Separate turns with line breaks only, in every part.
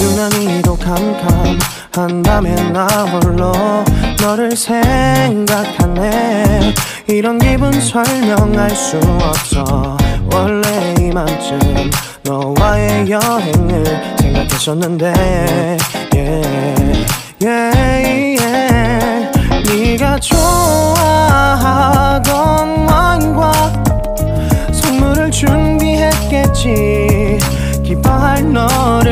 유난히도 캄캄한다면 나 홀로 너를 생각하네 이런 기분 설명할 수 없어 원래 이맘쯤 너와의 여행을 생각했었는데 yeah, yeah, yeah. 네가 좋아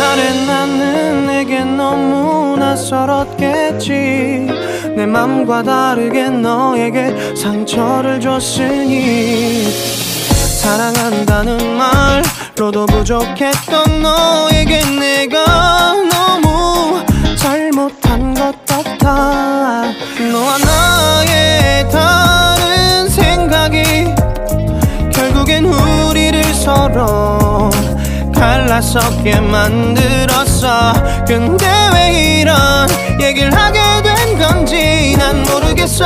그날의 나는 내게 너무 낯설었겠지. 내 맘과 다르게 너에게 상처를 줬으니. 사랑한다는 말로도 부족했던 너에게 내가 너무 잘못한 것 같아. 너와 나의 다른 생각이 결국엔 우리를 서로 갈라서게 만들었어. 근데 왜 이런 얘기를 하게 된 건지 난 모르겠어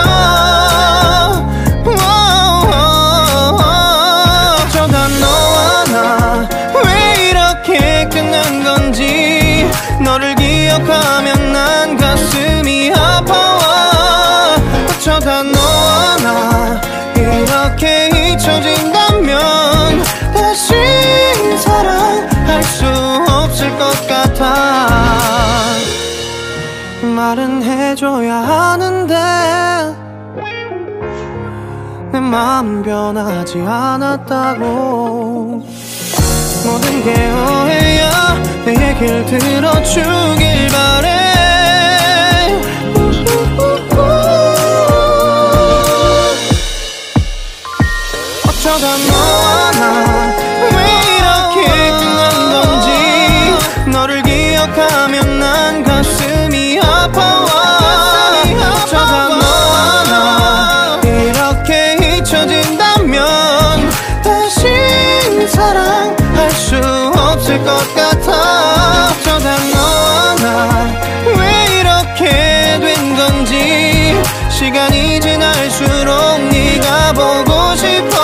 말은 해줘야 하는데 내 마음 변하지 않았다고. 모든 게 오해야? 내 얘길 들어주길 바래. 어쩌다 너와 나 없을 것 같아. 어쩌다 너와 나 왜 이렇게 된 건지 시간이 지날수록 네가 보고 싶어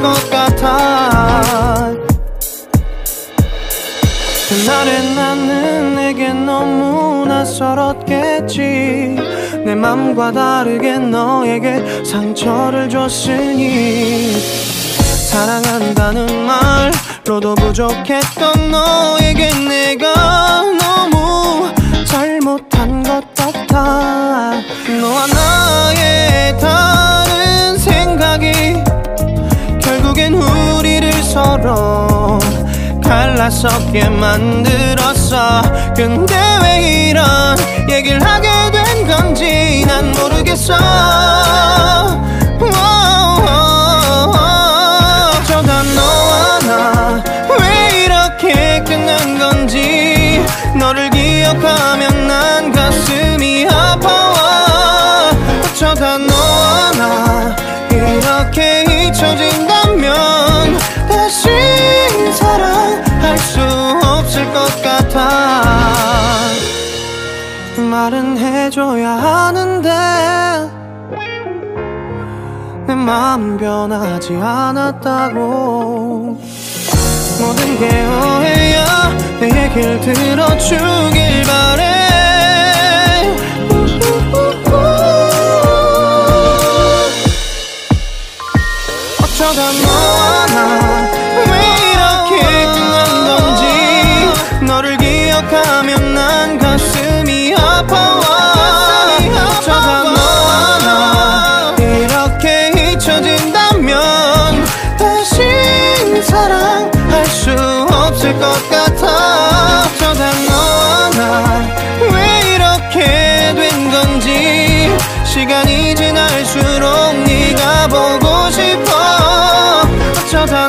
것 같아. 그날의 나는 내게 너무 낯설었겠지. 내 맘과 다르게 너에게 상처를 줬으니. 사랑한다는 말로도 부족했던 너에게 내가 갈라서게 만들었어. 근데 왜 이런 얘기를 하게 된 건지 난 모르겠어. 내 마음 변하지 않았다고. 모든 게 오해야 내 얘길 들어주길 바래 시간이 지날수록 네가 보고 싶어. 어쩌다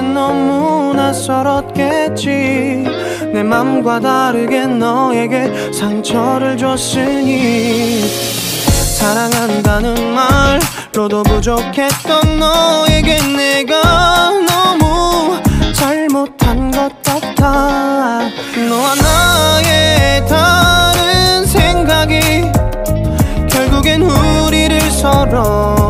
나는 내게 너무 낯설었겠지. 내 맘과 다르게 너에게 상처를 줬으니. 사랑한다는 말로도 부족했던 너에게 내가 너무 잘못한 것 같아. 너와 나의 다른 생각이 결국엔 우리를 서로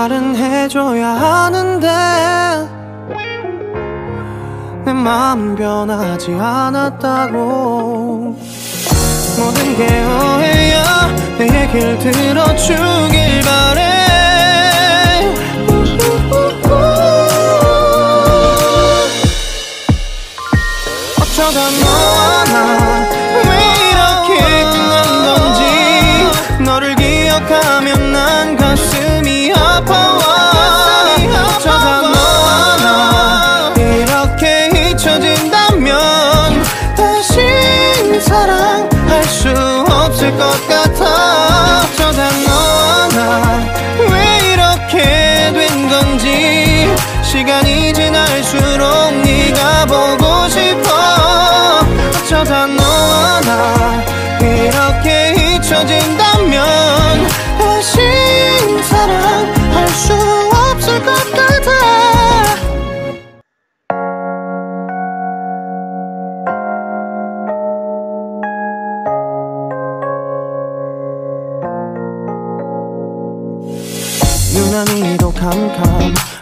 말은 해줘야 하는데 내 마음 변하지 않았다고. 모든 게 오해야 내 얘길 들어주길 바래. 어쩌다 시간이 지날수록 네가 보고 싶어. 어쩌다 너와 나 이렇게 잊혀진다면 다시 사랑할 수 없을 것 같아. 유난히도 캄캄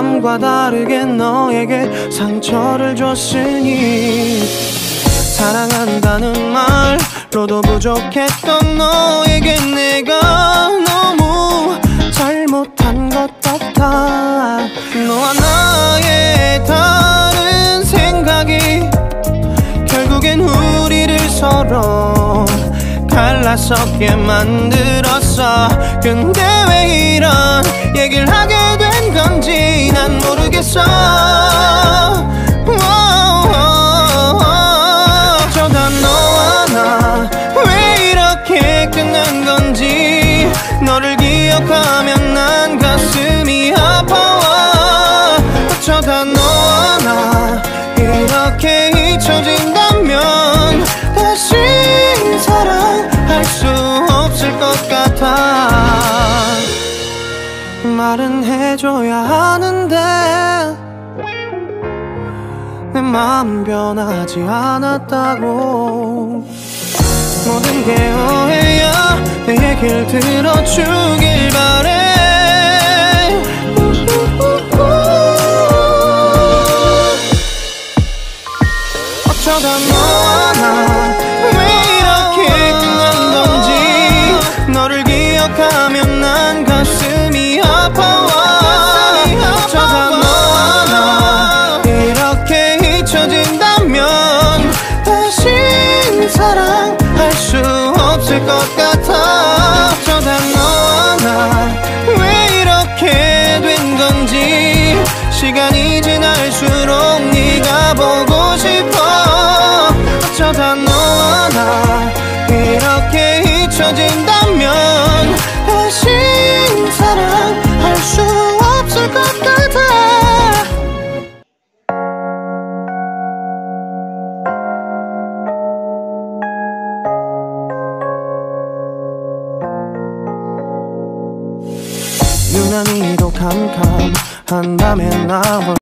내 맘과 다르게 너에게 상처를 줬으니 사랑한다는 말로도 부족했던 너에게 내가 너무 잘못한 것 같아. 너와 나의 다른 생각이 결국엔 우리를 서로 갈라서게 만들었어. 근데 왜 이런 얘기를 하게 된 건지 난 모르겠어 말은 해줘야 하는데 내 마음 변하지 않았다고. 모든 게 오해야? 내 얘길 들어주길 바래. 어쩌다 너와 나 시간이 지날수록